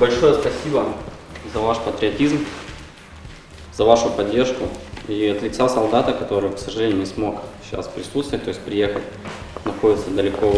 Большое спасибо за ваш патриотизм, за вашу поддержку. И от лица солдата, который, к сожалению, не смог сейчас присутствовать, то есть приехать, находится далеко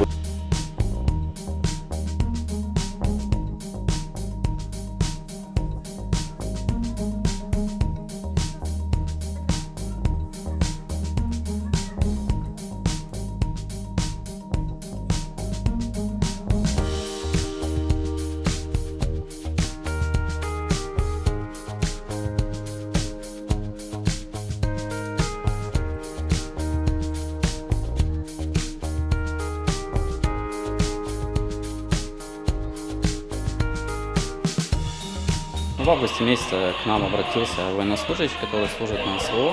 В августе месяце к нам обратился военнослужащий, который служит на СВО,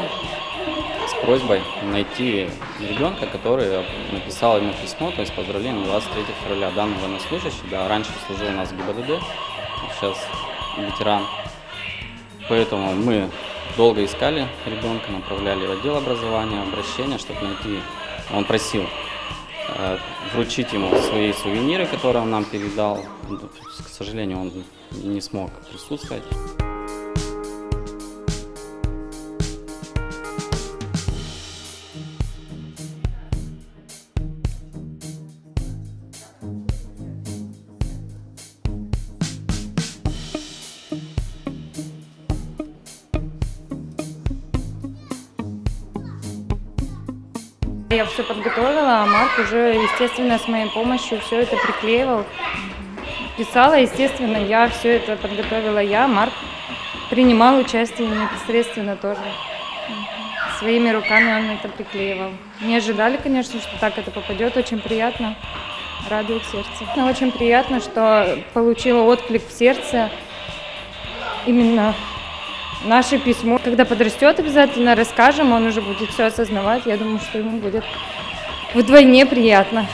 с просьбой найти ребенка, который написал ему письмо, то есть поздравление 23 февраля. Данный военнослужащий, да, раньше служил у нас в ГИБДД, сейчас ветеран. Поэтому мы долго искали ребенка, направляли в отдел образования, обращения, чтобы найти. Он просил вручить ему свои сувениры, которые он нам передал. К сожалению, он не смог присутствовать. Я все подготовила, а Марк уже, естественно, с моей помощью все это приклеивал. Писала, естественно, я все это подготовила я, Марк принимал участие непосредственно тоже. Своими руками он это приклеивал. Не ожидали, конечно, что так это попадет, очень приятно, радует сердце. Очень приятно, что получила отклик в сердце именно наше письмо. Когда подрастет, обязательно расскажем, он уже будет все осознавать. Я думаю, что ему будет вдвойне приятно.